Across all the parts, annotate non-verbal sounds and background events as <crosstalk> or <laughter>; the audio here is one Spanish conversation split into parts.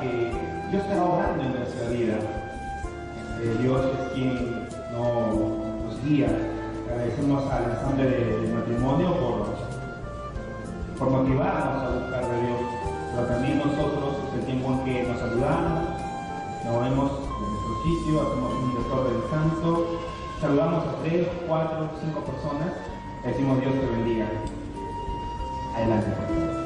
que Dios está obrando en nuestra vida. Eh, Dios es quien nos guía. Agradecemos al ensamble del matrimonio por, por motivarnos a buscar a Dios. Pero también nosotros es el tiempo en que nos saludamos, nos vemos en nuestro sitio, hacemos un doctor del santo, saludamos a tres, cuatro, cinco personas, decimos Dios te bendiga. Adelante.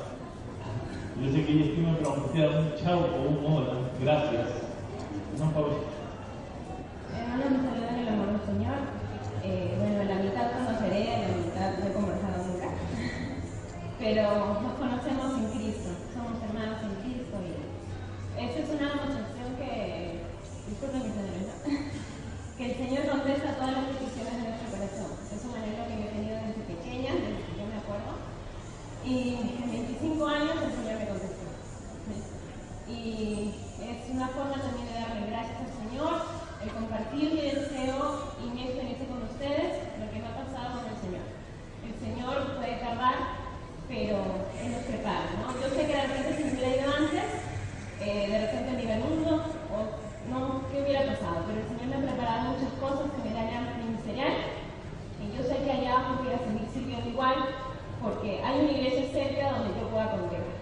Yo sé que ella estima pronunciar un chao o un hola. Gracias. No, Paola. Hermano, me saluda en el amor del Señor. Eh, bueno, la mitad conoceré, la mitad no he conversado nunca. Pero nos conocemos en Cristo. Esta es una demostración que, disculpen mi señorita, que el Señor contesta todas las peticiones de nuestro corazón. Es un anhelo que yo he tenido desde pequeña, desde que yo me acuerdo. Y en 25 años el Señor me contestó. Y es una forma también de darle gracias al Señor, el compartir mi deseo y mi experiencia con ustedes, lo que me ha pasado con el Señor. El Señor puede tardar, pero Él nos prepara. ¿no? Yo sé que de repente se me hubiera ido antes, eh, de repente a nivel mundo, o no, ¿qué hubiera pasado? Pero el Señor me ha preparado muchas cosas que me darían ministerial, y yo sé que allá voy a seguir sirviendo igual, porque hay una iglesia cerca donde yo pueda congregar.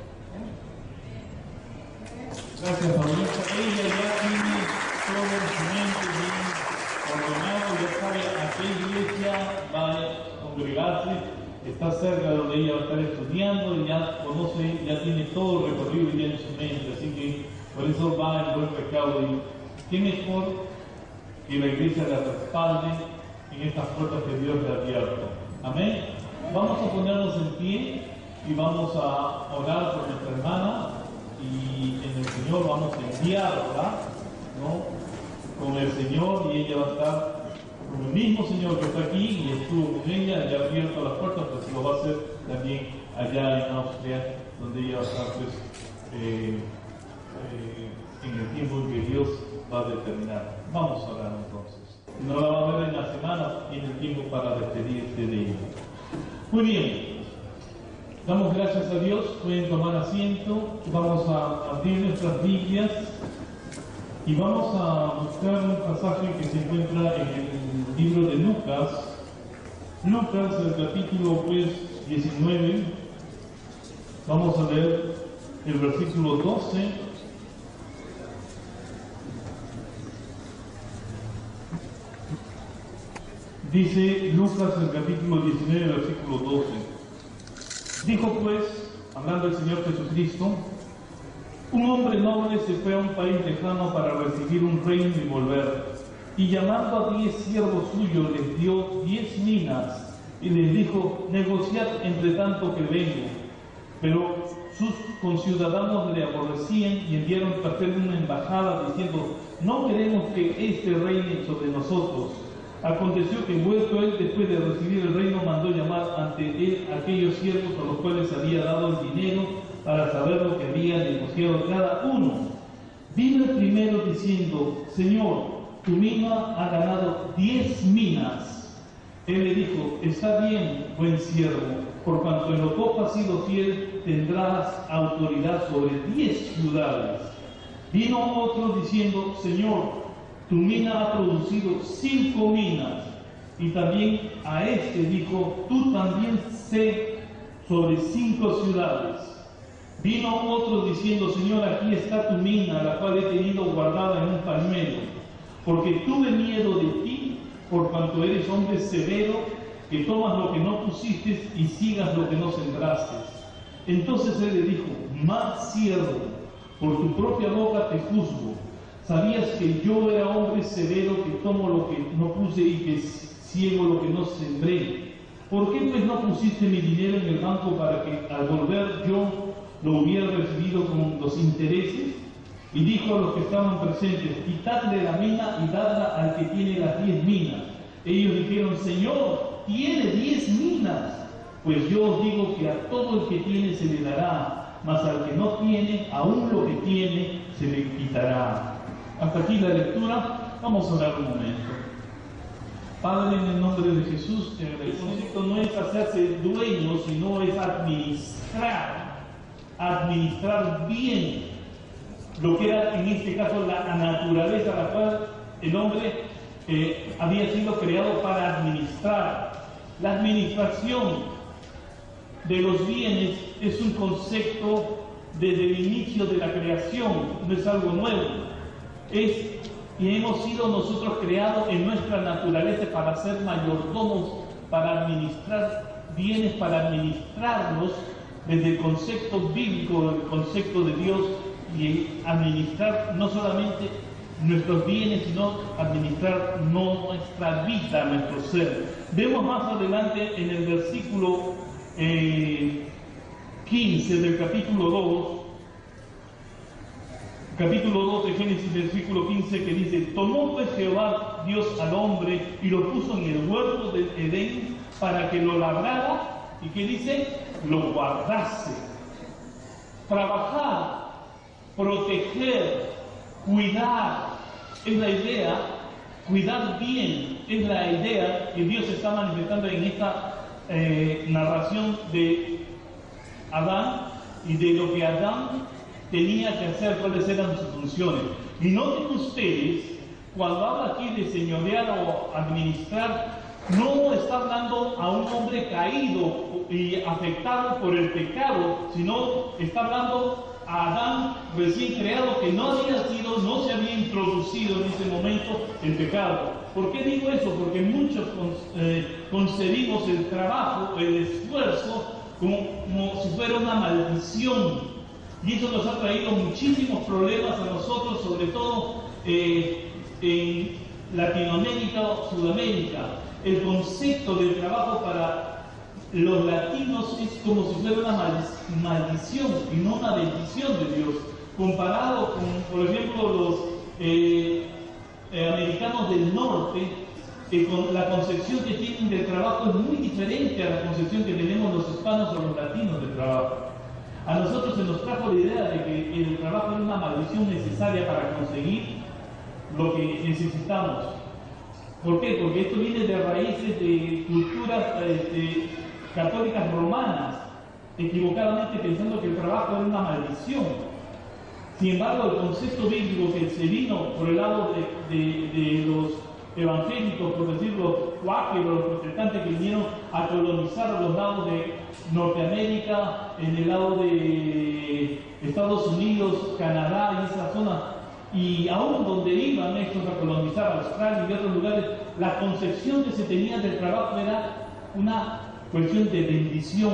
Gracias, Paulita. Ella ya tiene todo el cimiento bien ordenado, ya sabe a qué iglesia va a congregarse está cerca de donde ella va a estar estudiando y ya conoce, ya tiene todo el recorrido ya en su mente, así que por eso va en buen pecado y qué mejor que la iglesia la respalde en estas puertas que Dios le ha abierto. Amén. Vamos a ponernos en pie y vamos a orar por nuestra hermana y en el Señor vamos a enviarla ¿no? con el Señor y ella va a estar el mismo Señor que está aquí y estuvo con ella, y ha abierto las puertas, pues lo va a hacer también allá en Austria, donde ella va a estar pues, eh, eh, en el tiempo que Dios va a determinar. Vamos a orar entonces. No la va a ver en la semana, tiene tiempo para despedirse de ella. Muy bien. Damos gracias a Dios, pueden tomar asiento, vamos a abrir nuestras Biblias y vamos a buscar un pasaje que se encuentra en el libro de Lucas. Lucas, el capítulo pues 19. Vamos a leer el versículo 12. Dice Lucas el capítulo 19, versículo 12. Dijo pues, hablando el Señor Jesucristo, un hombre noble se fue a un país lejano para recibir un reino y volver. Y llamando a diez siervos suyos, les dio diez minas y les dijo, negociad entre tanto que vengo. Pero sus conciudadanos le aborrecían y enviaron papel una embajada diciendo, no queremos que este reine sobre nosotros. Aconteció que vuelto él después de recibir el reino mandó llamar ante él aquellos siervos a los cuales había dado el dinero para saber lo que había negociado cada uno. Vino el primero diciendo, Señor, tu mina ha ganado diez minas. Él le dijo, está bien, buen siervo, por cuanto en lo poco has sido fiel, tendrás autoridad sobre diez ciudades. Vino otro diciendo, Señor, tu mina ha producido cinco minas. Y también a este dijo, tú también sé sobre cinco ciudades. Vino otro diciendo, Señor, aquí está tu mina, la cual he tenido guardada en un pañuelo, porque tuve miedo de ti, por cuanto eres hombre severo, que tomas lo que no pusiste y sigas lo que no sembraste. Entonces él le dijo, más siervo, por tu propia boca te juzgo. Sabías que yo era hombre severo, que tomo lo que no puse y que ciego lo que no sembré. ¿Por qué pues no pusiste mi dinero en el banco para que al volver yo lo hubiera recibido con los intereses? Y dijo a los que estaban presentes, quitadle la mina y dadla al que tiene las diez minas. Ellos dijeron, Señor, tiene diez minas. Pues yo os digo que a todo el que tiene se le dará, mas al que no tiene, aún lo que tiene, se le quitará. Hasta aquí la lectura. Vamos a orar un momento. Padre, en el nombre de Jesús, te agradezco. no es hacerse dueño, sino es administrar, administrar bien lo que era en este caso la naturaleza a la cual el hombre eh, había sido creado para administrar. La administración de los bienes es un concepto desde el inicio de la creación, no es algo nuevo. Es y hemos sido nosotros creados en nuestra naturaleza para ser mayordomos, para administrar bienes, para administrarlos desde el concepto bíblico, el concepto de Dios y administrar no solamente nuestros bienes, sino administrar nuestra vida, nuestro ser. Vemos más adelante en el versículo 15 eh, del capítulo 2, capítulo 2 de Génesis, versículo 15, que dice, tomó pues Jehová Dios al hombre y lo puso en el huerto de Edén para que lo labrara y que dice, lo guardase. Trabajar, proteger, cuidar, es la idea, cuidar bien, es la idea que Dios está manifestando en esta eh, narración de Adán y de lo que Adán tenía que hacer, cuáles eran sus funciones. Y noten ustedes, cuando habla aquí de señorear o administrar, no está hablando a un hombre caído y afectado por el pecado, sino está hablando Adán recién creado que no había sido, no se había introducido en ese momento el pecado. ¿Por qué digo eso? Porque muchos eh, concebimos el trabajo, el esfuerzo, como, como si fuera una maldición y eso nos ha traído muchísimos problemas a nosotros, sobre todo eh, en Latinoamérica o Sudamérica. El concepto del trabajo para los latinos es como si fuera una maldición y no una bendición de Dios. Comparado con, por ejemplo, los eh, eh, americanos del norte, con la concepción que tienen del trabajo es muy diferente a la concepción que tenemos los hispanos o los latinos del trabajo. A nosotros se nos trajo la idea de que el trabajo es una maldición necesaria para conseguir lo que necesitamos. ¿Por qué? Porque esto viene de raíces de culturas este, católicas romanas, equivocadamente pensando que el trabajo era una maldición. Sin embargo, el concepto bíblico que se vino por el lado de los evangélicos, por decirlo, cuáqueros, los protestantes que vinieron a colonizar los lados de Norteamérica, en el lado de Estados Unidos, Canadá y esa zona, y aún donde iban estos a colonizar Australia y otros lugares, la concepción que se tenía del trabajo era una cuestión de bendición,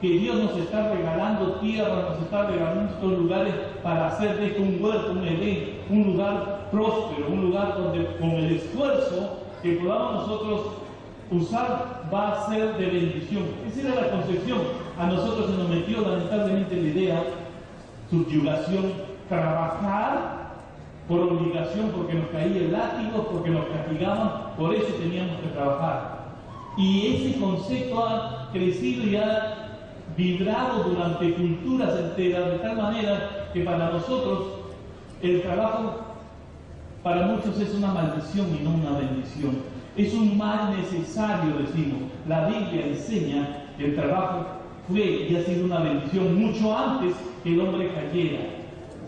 que Dios nos está regalando tierra, nos está regalando estos lugares para hacer de esto un huerto, un Edén, un lugar próspero, un lugar donde con el esfuerzo que podamos nosotros usar va a ser de bendición. Esa era la concepción. A nosotros se nos metió lamentablemente la idea, subyugación, trabajar por obligación, porque nos caía el látigo, porque nos castigaban, por eso teníamos que trabajar. Y ese concepto ha crecido y ha vibrado durante culturas enteras de tal manera que para nosotros el trabajo para muchos es una maldición y no una bendición. Es un mal necesario, decimos. La Biblia enseña que el trabajo fue y ha sido una bendición mucho antes que el hombre cayera.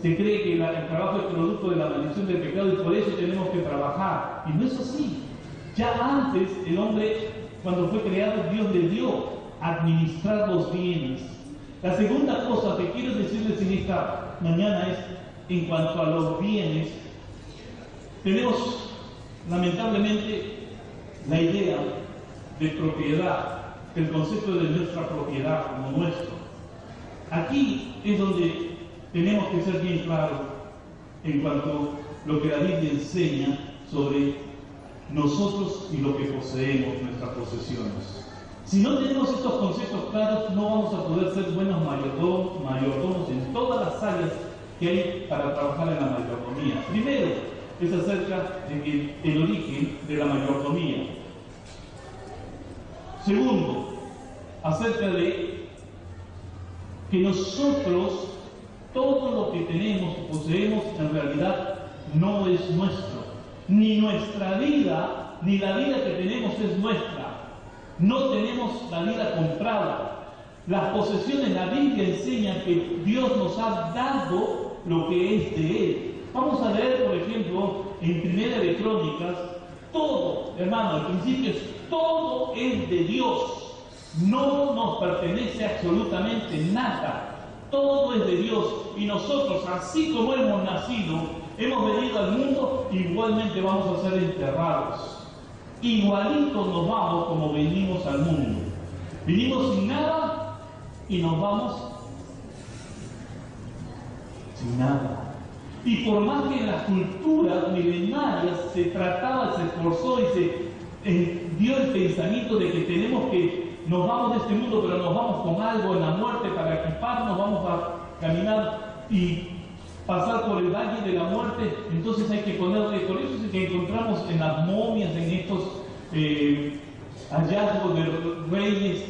Se cree que el trabajo es producto de la maldición del pecado y por eso tenemos que trabajar. Y no es así. Ya antes el hombre, cuando fue creado, Dios le dio administrar los bienes. La segunda cosa que quiero decirles en esta mañana es, en cuanto a los bienes, tenemos lamentablemente la idea de propiedad, el concepto de nuestra propiedad como nuestro. Aquí es donde tenemos que ser bien claros en cuanto a lo que la Biblia enseña sobre nosotros y lo que poseemos, nuestras posesiones. Si no tenemos estos conceptos claros, no vamos a poder ser buenos mayordomos, en todas las áreas que hay para trabajar en la mayordomía. Primero, es acerca de el origen de la mayordomía. Segundo, acerca de que nosotros todo lo que tenemos y poseemos en realidad no es nuestro. Ni nuestra vida, ni la vida que tenemos es nuestra. No tenemos la vida comprada. Las posesiones, la Biblia enseña que Dios nos ha dado lo que es de Él. Vamos a leer, por ejemplo, en Primera de Crónicas, todo, hermano, al principio es todo es de Dios. No nos pertenece absolutamente nada. Todo es de Dios y nosotros, así como hemos nacido, hemos venido al mundo, igualmente vamos a ser enterrados. Igualito nos vamos como venimos al mundo. Vinimos sin nada y nos vamos sin nada. Y por más que las culturas milenarias se trataba, se esforzó y se eh, dio el pensamiento de que tenemos que nos vamos de este mundo, pero nos vamos con algo en la muerte para equiparnos, vamos a caminar y pasar por el valle de la muerte, entonces hay que ponerle, por eso es que encontramos en las momias, en estos eh, hallazgos de reyes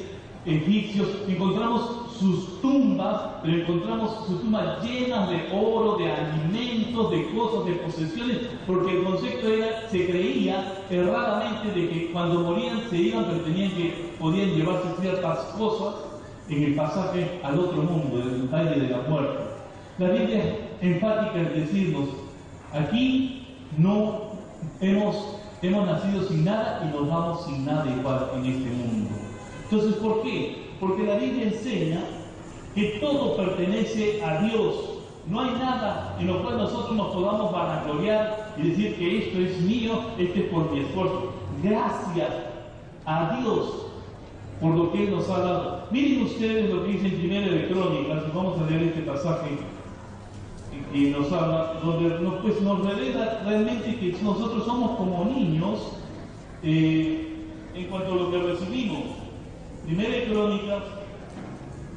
egipcios, encontramos sus tumbas, pero encontramos sus tumbas llenas de oro, de alimentos, de cosas, de posesiones, porque el concepto era, se creía erradamente de que cuando morían se iban, pero tenían que, podían llevarse ciertas cosas en el pasaje al otro mundo, el valle de la muerte. La Biblia enfática en decirnos, aquí no hemos, hemos nacido sin nada y nos vamos sin nada igual en este mundo. Entonces, ¿por qué? Porque la Biblia enseña que todo pertenece a Dios. No hay nada en lo cual nosotros nos podamos vanagloriar y decir que esto es mío, este es por mi esfuerzo. Gracias a Dios por lo que Él nos ha dado. Miren ustedes lo que dice en Primera de Crónicas, vamos a leer este pasaje y nos habla, donde nos, pues nos revela realmente que nosotros somos como niños eh, en cuanto a lo que recibimos. Primera de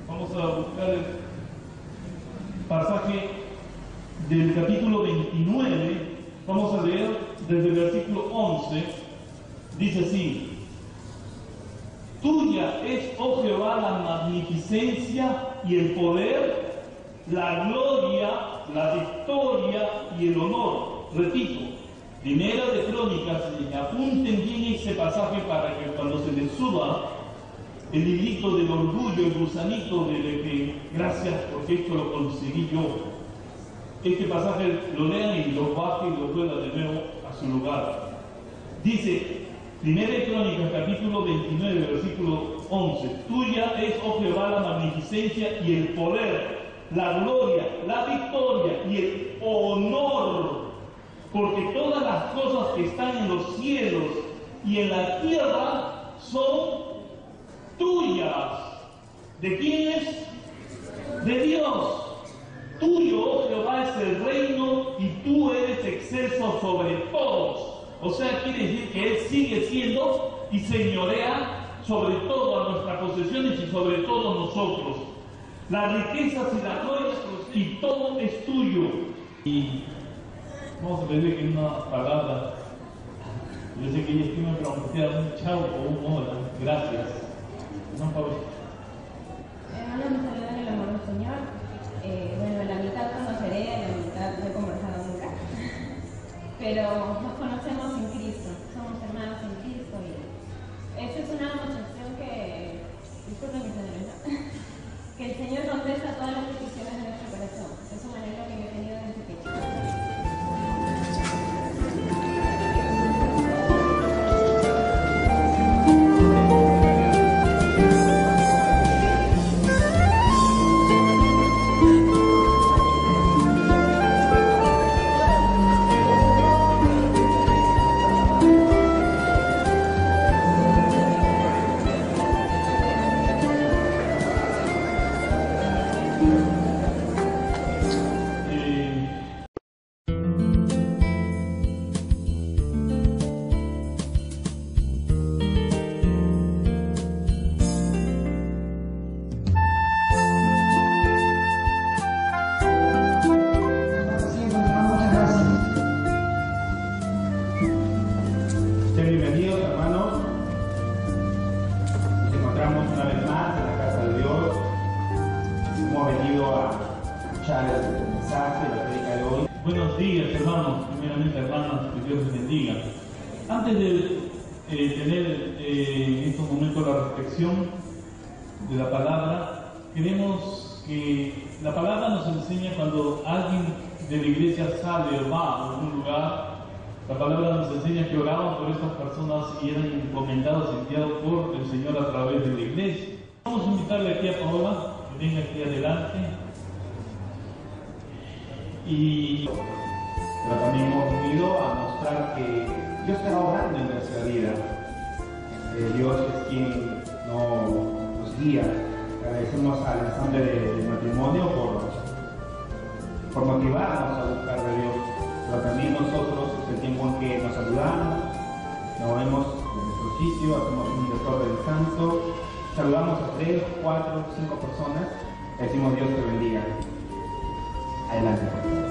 vamos a buscar el pasaje del capítulo 29, vamos a leer desde el versículo 11, dice así, Tuya es, oh Jehová, la magnificencia y el poder, la gloria, la victoria y el honor. Repito, primera de crónicas, apunten bien ese pasaje para que cuando se les suba el hilito del orgullo, el gusanito de que gracias porque esto lo conseguí yo. Este pasaje lo lean y lo bajen y lo vuelvan de nuevo a su lugar. Dice, Primera de Crónicas, capítulo 29, versículo 11. Tuya es, oh Jehová, la magnificencia y el poder, la gloria, la victoria y el honor, porque todas las cosas que están en los cielos y en la tierra son tuyas. ¿De quién es? De Dios. Tuyo, Jehová, es el reino y tú eres exceso sobre todos. O sea, quiere decir que Él sigue siendo y señorea sobre todas nuestras posesiones y sobre todos nosotros. Las riquezas y las glorias y todo es tuyo. Y vamos a pedir que una palabra. Yo sé que tiene que pronunciar un chao o un hola. Gracias. No, Pablo. Hermanos, me saludan el amor del Señor. Eh, bueno, la mitad conoceré, la mitad no he conversado nunca. <laughs> Pero nos conocemos en Cristo, somos hermanos en Cristo. Escuchar mensaje, la predica de hoy. Buenos días, hermanos, primeramente hermanas, que Dios les bendiga. Antes de eh, tener eh, en estos momentos la reflexión de la palabra, queremos que la palabra nos enseña cuando alguien de la iglesia sale o va a algún lugar, la palabra nos enseña que oramos por estas personas y eran encomendados, enviados por el Señor a través de la iglesia. Vamos a invitarle aquí a Paola, que venga aquí adelante. Y Pero también hemos venido a mostrar que Dios está obrando en nuestra vida. Eh, Dios es quien no- nos guía. Agradecemos al ensamble de, matrimonio por, por motivarnos a buscar de Dios. Pero también nosotros el tiempo en que nos saludamos, nos movemos de nuestro sitio, hacemos un doctor del santo, saludamos a tres, cuatro, cinco personas, decimos Dios te bendiga. Adelante.